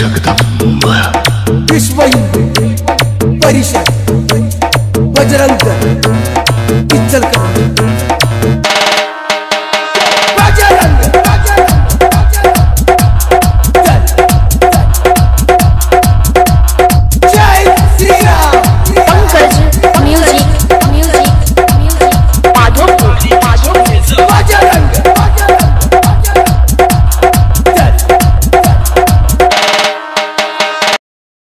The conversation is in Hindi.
जगदम्बा। विश्व हिंदू परिषद बजरंग